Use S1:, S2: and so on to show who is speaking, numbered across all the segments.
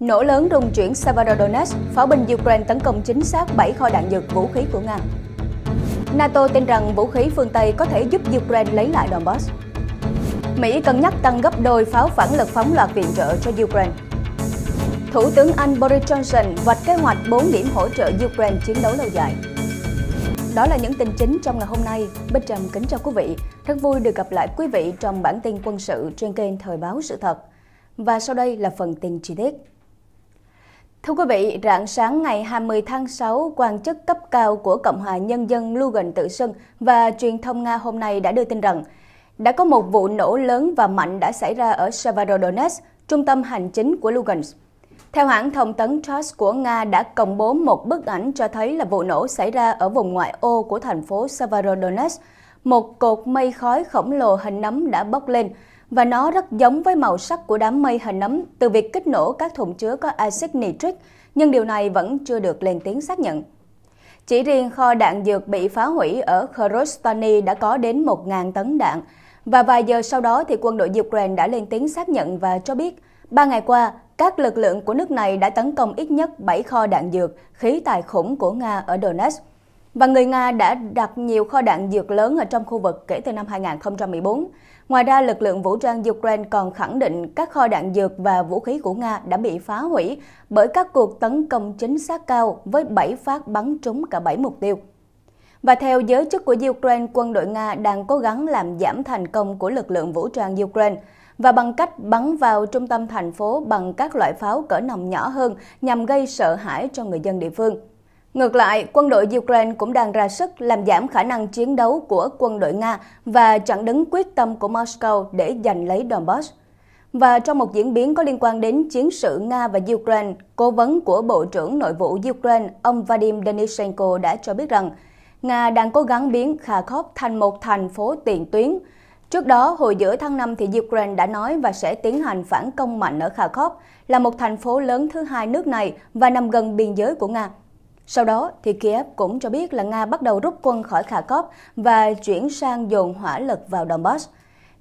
S1: Nổ lớn rung chuyển Severodonetsk, pháo binh Ukraine tấn công chính xác 7 kho đạn dược vũ khí của Nga. NATO tin rằng vũ khí phương Tây có thể giúp Ukraine lấy lại Donbass. Mỹ cân nhắc tăng gấp đôi pháo phản lực phóng loạt viện trợ cho Ukraine. Thủ tướng Anh Boris Johnson vạch kế hoạch 4 điểm hỗ trợ Ukraine chiến đấu lâu dài. Đó là những tin chính trong ngày hôm nay. Bích Trâm kính chào quý vị. Rất vui được gặp lại quý vị trong bản tin quân sự trên kênh Thời báo Sự thật. Và sau đây là phần tin chi tiết. Thưa quý vị, rạng sáng ngày 20 tháng 6, quan chức cấp cao của Cộng hòa Nhân dân Lugan tự xưng và truyền thông Nga hôm nay đã đưa tin rằng đã có một vụ nổ lớn và mạnh đã xảy ra ở Severodonetsk, trung tâm hành chính của Lugansk. Theo hãng thông tấn TASS của Nga đã công bố một bức ảnh cho thấy là vụ nổ xảy ra ở vùng ngoại ô của thành phố Severodonetsk. Một cột mây khói khổng lồ hình nấm đã bốc lên và nó rất giống với màu sắc của đám mây hình nấm từ việc kích nổ các thùng chứa có axit nitric, nhưng điều này vẫn chưa được lên tiếng xác nhận. Chỉ riêng kho đạn dược bị phá hủy ở Khorostani đã có đến 1.000 tấn đạn, và vài giờ sau đó thì quân đội Ukraine đã lên tiếng xác nhận và cho biết ba ngày qua, các lực lượng của nước này đã tấn công ít nhất 7 kho đạn dược, khí tài khủng của Nga ở Donetsk. Và người Nga đã đặt nhiều kho đạn dược lớn ở trong khu vực kể từ năm 2014. Ngoài ra, lực lượng vũ trang Ukraine còn khẳng định các kho đạn dược và vũ khí của Nga đã bị phá hủy bởi các cuộc tấn công chính xác cao với 7 phát bắn trúng cả 7 mục tiêu. Và theo giới chức của Ukraine, quân đội Nga đang cố gắng làm giảm thành công của lực lượng vũ trang Ukraine và bằng cách bắn vào trung tâm thành phố bằng các loại pháo cỡ nòng nhỏ hơn nhằm gây sợ hãi cho người dân địa phương. Ngược lại, quân đội Ukraine cũng đang ra sức làm giảm khả năng chiến đấu của quân đội Nga và chặn đứng quyết tâm của Moscow để giành lấy Donbass. Và trong một diễn biến có liên quan đến chiến sự Nga và Ukraine, cố vấn của Bộ trưởng Nội vụ Ukraine, ông Vadim Denishenko đã cho biết rằng Nga đang cố gắng biến Kharkov thành một thành phố tiền tuyến. Trước đó, hồi giữa tháng 5 thì Ukraine đã nói và sẽ tiến hành phản công mạnh ở Kharkov, là một thành phố lớn thứ hai nước này và nằm gần biên giới của Nga. Sau đó, thì Kiev cũng cho biết là Nga bắt đầu rút quân khỏi Kharkov và chuyển sang dồn hỏa lực vào Donbass.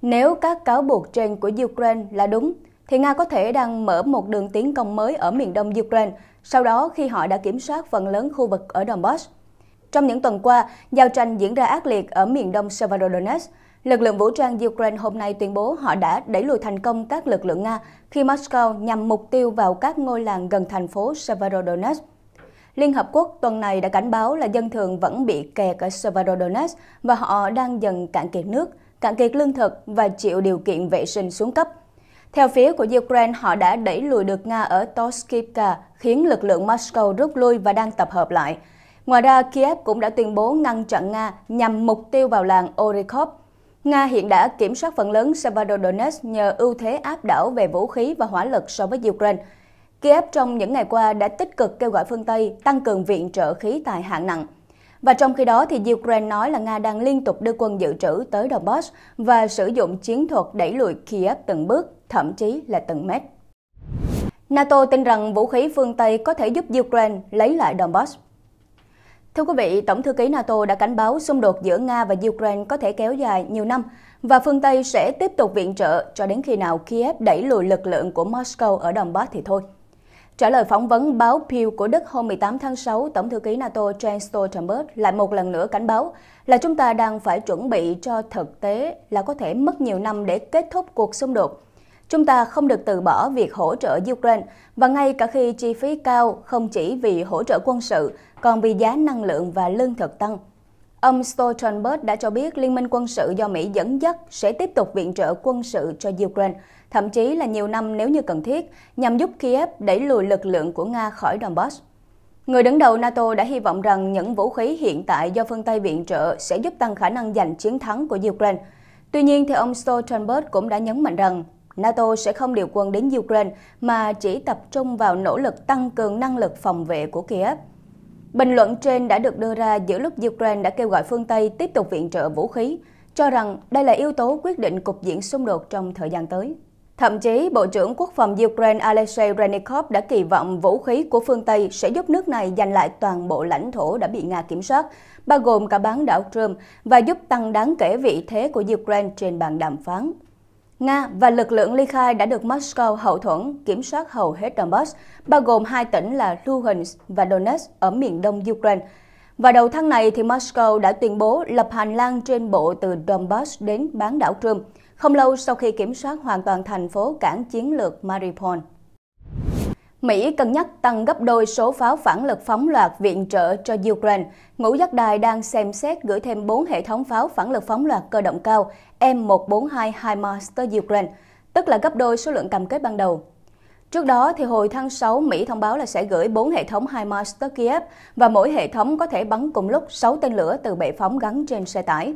S1: Nếu các cáo buộc trên của Ukraine là đúng, thì Nga có thể đang mở một đường tiến công mới ở miền đông Ukraine, sau đó khi họ đã kiểm soát phần lớn khu vực ở Donbass. Trong những tuần qua, giao tranh diễn ra ác liệt ở miền đông Severodonetsk. Lực lượng vũ trang Ukraine hôm nay tuyên bố họ đã đẩy lùi thành công các lực lượng Nga khi Moscow nhằm mục tiêu vào các ngôi làng gần thành phố Severodonetsk. Liên Hợp Quốc tuần này đã cảnh báo là dân thường vẫn bị kẹt ở Severodonetsk và họ đang dần cạn kiệt nước, cạn kiệt lương thực và chịu điều kiện vệ sinh xuống cấp. Theo phía của Ukraine, họ đã đẩy lùi được Nga ở Toskivka, khiến lực lượng Moscow rút lui và đang tập hợp lại. Ngoài ra, Kiev cũng đã tuyên bố ngăn chặn Nga nhằm mục tiêu vào làng Orekov. Nga hiện đã kiểm soát phần lớn Severodonetsk nhờ ưu thế áp đảo về vũ khí và hỏa lực so với Ukraine. Kiev trong những ngày qua đã tích cực kêu gọi phương Tây tăng cường viện trợ khí tài hạng nặng. Và trong khi đó thì Ukraine nói là Nga đang liên tục đưa quân dự trữ tới Donbass và sử dụng chiến thuật đẩy lùi Kiev từng bước, thậm chí là từng mét. NATO tin rằng vũ khí phương Tây có thể giúp Ukraine lấy lại Donbass. Thưa quý vị, Tổng thư ký NATO đã cảnh báo xung đột giữa Nga và Ukraine có thể kéo dài nhiều năm và phương Tây sẽ tiếp tục viện trợ cho đến khi nào Kiev đẩy lùi lực lượng của Moscow ở Donbass thì thôi. Trả lời phỏng vấn báo Pew của Đức hôm 18 tháng 6, Tổng thư ký NATO Jens Stoltenberg lại một lần nữa cảnh báo là chúng ta đang phải chuẩn bị cho thực tế là có thể mất nhiều năm để kết thúc cuộc xung đột. Chúng ta không được từ bỏ việc hỗ trợ Ukraine và ngay cả khi chi phí cao không chỉ vì hỗ trợ quân sự, còn vì giá năng lượng và lương thực tăng. Ông Stoltenberg đã cho biết Liên minh quân sự do Mỹ dẫn dắt sẽ tiếp tục viện trợ quân sự cho Ukraine, thậm chí là nhiều năm nếu như cần thiết, nhằm giúp Kiev đẩy lùi lực lượng của Nga khỏi Donbass. Người đứng đầu NATO đã hy vọng rằng những vũ khí hiện tại do phương Tây viện trợ sẽ giúp tăng khả năng giành chiến thắng của Ukraine. Tuy nhiên, thì ông Stoltenberg cũng đã nhấn mạnh rằng NATO sẽ không điều quân đến Ukraine mà chỉ tập trung vào nỗ lực tăng cường năng lực phòng vệ của Kiev. Bình luận trên đã được đưa ra giữa lúc Ukraine đã kêu gọi phương Tây tiếp tục viện trợ vũ khí, cho rằng đây là yếu tố quyết định cục diện xung đột trong thời gian tới. Thậm chí, Bộ trưởng Quốc phòng Ukraine Alexei Renikov đã kỳ vọng vũ khí của phương Tây sẽ giúp nước này giành lại toàn bộ lãnh thổ đã bị Nga kiểm soát, bao gồm cả bán đảo Crimea, và giúp tăng đáng kể vị thế của Ukraine trên bàn đàm phán. Nga và lực lượng ly khai đã được Moscow hậu thuẫn kiểm soát hầu hết Donbass, bao gồm hai tỉnh là Luhansk và Donetsk ở miền đông Ukraine. Vào đầu tháng này, thì Moscow đã tuyên bố lập hành lang trên bộ từ Donbass đến bán đảo Crimea, không lâu sau khi kiểm soát hoàn toàn thành phố cảng chiến lược Mariupol. Mỹ cân nhắc tăng gấp đôi số pháo phản lực phóng loạt viện trợ cho Ukraine. Ngũ giác đài đang xem xét gửi thêm 4 hệ thống pháo phản lực phóng loạt cơ động cao M142 HIMARS tới Ukraine, tức là gấp đôi số lượng cam kết ban đầu. Trước đó, thì hồi tháng 6, Mỹ thông báo là sẽ gửi 4 hệ thống HIMARS tới Kiev và mỗi hệ thống có thể bắn cùng lúc 6 tên lửa từ bệ phóng gắn trên xe tải.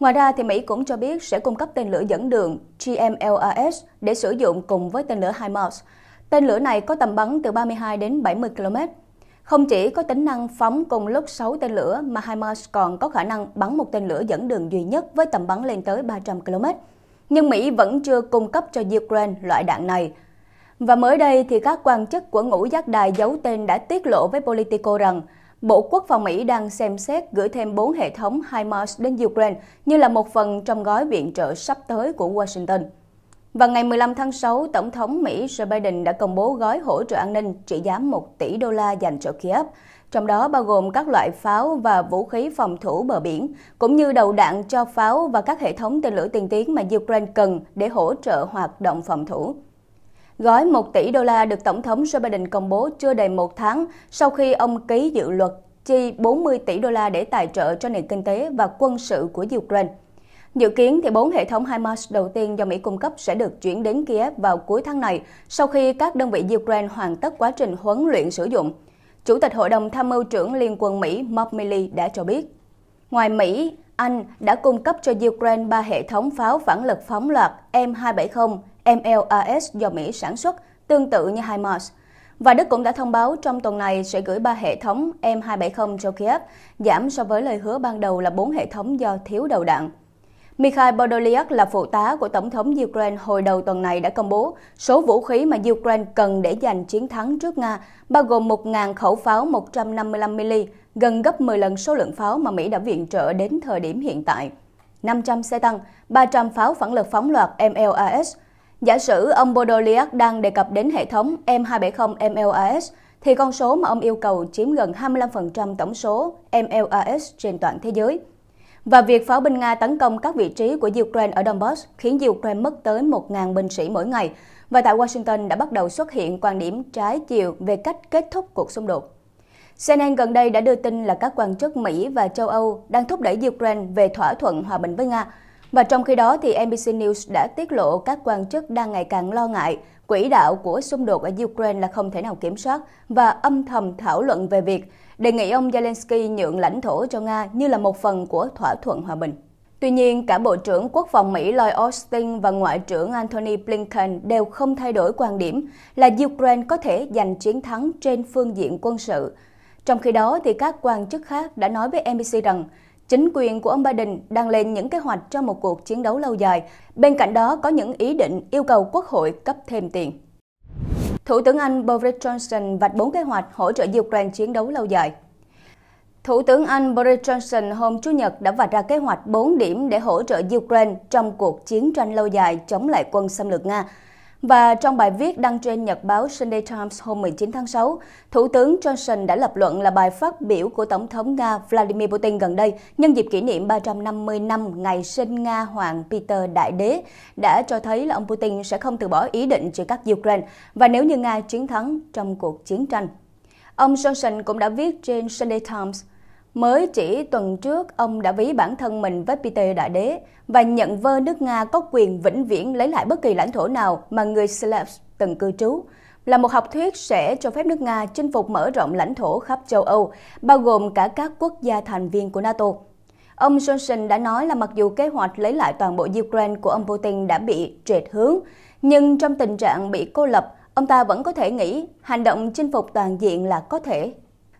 S1: Ngoài ra, thì Mỹ cũng cho biết sẽ cung cấp tên lửa dẫn đường GMLRS để sử dụng cùng với tên lửa HIMARS. Tên lửa này có tầm bắn từ 32 đến 70 km. Không chỉ có tính năng phóng cùng lúc 6 tên lửa mà HIMARS còn có khả năng bắn một tên lửa dẫn đường duy nhất với tầm bắn lên tới 300 km. Nhưng Mỹ vẫn chưa cung cấp cho Ukraine loại đạn này. Và mới đây thì các quan chức của ngũ giác đài giấu tên đã tiết lộ với Politico rằng Bộ Quốc phòng Mỹ đang xem xét gửi thêm 4 hệ thống HIMARS đến Ukraine như là một phần trong gói viện trợ sắp tới của Washington. Vào ngày 15 tháng 6, Tổng thống Mỹ Joe Biden đã công bố gói hỗ trợ an ninh trị giá 1 tỷ đô la dành cho Kiev, trong đó bao gồm các loại pháo và vũ khí phòng thủ bờ biển, cũng như đầu đạn cho pháo và các hệ thống tên lửa tiên tiến mà Ukraine cần để hỗ trợ hoạt động phòng thủ. Gói 1 tỷ đô la được Tổng thống Joe Biden công bố chưa đầy một tháng sau khi ông ký dự luật chi 40 tỷ đô la để tài trợ cho nền kinh tế và quân sự của Ukraine. Dự kiến thì bốn hệ thống HIMARS đầu tiên do Mỹ cung cấp sẽ được chuyển đến Kiev vào cuối tháng này sau khi các đơn vị Ukraine hoàn tất quá trình huấn luyện sử dụng. Chủ tịch Hội đồng Tham mưu trưởng Liên quân Mỹ Mark Milley đã cho biết. Ngoài Mỹ, Anh đã cung cấp cho Ukraine ba hệ thống pháo phản lực phóng loạt M270 MLRS do Mỹ sản xuất, tương tự như HIMARS. Và Đức cũng đã thông báo trong tuần này sẽ gửi 3 hệ thống M270 cho Kiev, giảm so với lời hứa ban đầu là 4 hệ thống do thiếu đầu đạn. Mikhail Podolyak là phụ tá của Tổng thống Ukraine hồi đầu tuần này đã công bố số vũ khí mà Ukraine cần để giành chiến thắng trước Nga, bao gồm 1.000 khẩu pháo 155mm, gần gấp 10 lần số lượng pháo mà Mỹ đã viện trợ đến thời điểm hiện tại. 500 xe tăng, 300 pháo phản lực phóng loạt MLRS. Giả sử ông Bodoliak đang đề cập đến hệ thống M270 MLRS, thì con số mà ông yêu cầu chiếm gần 25% tổng số MLRS trên toàn thế giới. Và việc pháo binh Nga tấn công các vị trí của Ukraine ở Donbass khiến Ukraine mất tới 1.000 binh sĩ mỗi ngày. Và tại Washington đã bắt đầu xuất hiện quan điểm trái chiều về cách kết thúc cuộc xung đột. CNN gần đây đã đưa tin là các quan chức Mỹ và châu Âu đang thúc đẩy Ukraine về thỏa thuận hòa bình với Nga. Và trong khi đó thì NBC News đã tiết lộ các quan chức đang ngày càng lo ngại quỹ đạo của xung đột ở Ukraine là không thể nào kiểm soát và âm thầm thảo luận về việc đề nghị ông Zelensky nhượng lãnh thổ cho Nga như là một phần của thỏa thuận hòa bình. Tuy nhiên, cả Bộ trưởng Quốc phòng Mỹ Lloyd Austin và Ngoại trưởng Antony Blinken đều không thay đổi quan điểm là Ukraine có thể giành chiến thắng trên phương diện quân sự. Trong khi đó, thì các quan chức khác đã nói với NBC rằng chính quyền của ông Biden đang lên những kế hoạch cho một cuộc chiến đấu lâu dài. Bên cạnh đó, có những ý định yêu cầu Quốc hội cấp thêm tiền. Thủ tướng Anh Boris Johnson vạch bốn kế hoạch hỗ trợ Ukraine chiến đấu lâu dài. Thủ tướng Anh Boris Johnson hôm Chủ nhật đã vạch ra kế hoạch 4 điểm để hỗ trợ Ukraine trong cuộc chiến tranh lâu dài chống lại quân xâm lược Nga. Và trong bài viết đăng trên nhật báo Sunday Times hôm 19 tháng 6, Thủ tướng Johnson đã lập luận là bài phát biểu của Tổng thống Nga Vladimir Putin gần đây nhân dịp kỷ niệm 350 năm ngày sinh Nga Hoàng Peter Đại Đế đã cho thấy là ông Putin sẽ không từ bỏ ý định chia cắt Ukraine và nếu như Nga chiến thắng trong cuộc chiến tranh. Ông Johnson cũng đã viết trên Sunday Times Mới chỉ tuần trước, ông đã ví bản thân mình với Peter Đại Đế và nhận vơ nước Nga có quyền vĩnh viễn lấy lại bất kỳ lãnh thổ nào mà người Slavs từng cư trú. Là một học thuyết sẽ cho phép nước Nga chinh phục mở rộng lãnh thổ khắp châu Âu, bao gồm cả các quốc gia thành viên của NATO. Ông Johnson đã nói là mặc dù kế hoạch lấy lại toàn bộ Ukraine của ông Putin đã bị trệt hướng, nhưng trong tình trạng bị cô lập, ông ta vẫn có thể nghĩ hành động chinh phục toàn diện là có thể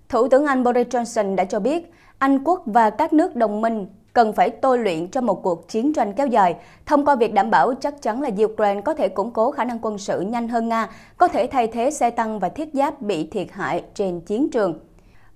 S1: Thủ tướng Anh Boris Johnson đã cho biết Anh quốc và các nước đồng minh cần phải tôi luyện cho một cuộc chiến tranh kéo dài, thông qua việc đảm bảo chắc chắn là Ukraine có thể củng cố khả năng quân sự nhanh hơn Nga, có thể thay thế xe tăng và thiết giáp bị thiệt hại trên chiến trường.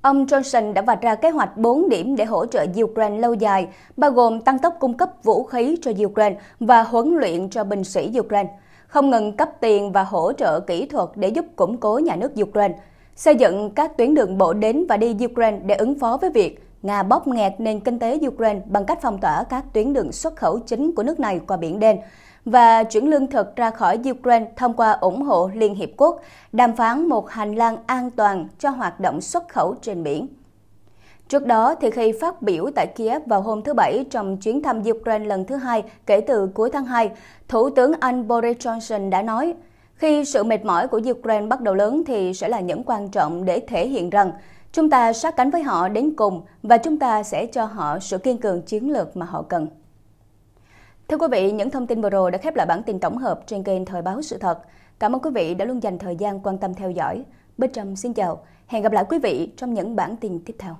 S1: Ông Johnson đã vạch ra kế hoạch 4 điểm để hỗ trợ Ukraine lâu dài, bao gồm tăng tốc cung cấp vũ khí cho Ukraine và huấn luyện cho binh sĩ Ukraine, không ngừng cấp tiền và hỗ trợ kỹ thuật để giúp củng cố nhà nước Ukraine, xây dựng các tuyến đường bộ đến và đi Ukraine để ứng phó với việc Nga bóp nghẹt nền kinh tế Ukraine bằng cách phong tỏa các tuyến đường xuất khẩu chính của nước này qua Biển Đen và chuyển lương thực ra khỏi Ukraine thông qua ủng hộ Liên Hiệp Quốc, đàm phán một hành lang an toàn cho hoạt động xuất khẩu trên biển. Trước đó, thì khi phát biểu tại Kiev vào hôm thứ Bảy trong chuyến thăm Ukraine lần thứ hai kể từ cuối tháng 2, Thủ tướng Anh Boris Johnson đã nói, khi sự mệt mỏi của Ukraine bắt đầu lớn thì sẽ là những quan trọng để thể hiện rằng chúng ta sát cánh với họ đến cùng và chúng ta sẽ cho họ sự kiên cường chiến lược mà họ cần. Thưa quý vị, những thông tin vừa rồi đã khép lại bản tin tổng hợp trên kênh Thời báo Sự thật. Cảm ơn quý vị đã luôn dành thời gian quan tâm theo dõi. Bích Trâm xin chào. Hẹn gặp lại quý vị trong những bản tin tiếp theo.